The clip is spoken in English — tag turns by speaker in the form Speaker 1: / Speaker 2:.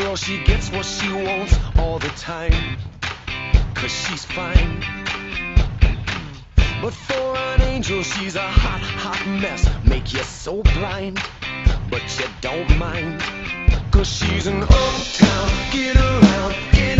Speaker 1: Girl, she gets what she wants all the time. Cause she's fine. But for an angel, she's a hot, hot mess. Make you so blind, but you don't mind. Cause she's an uptown, get around, get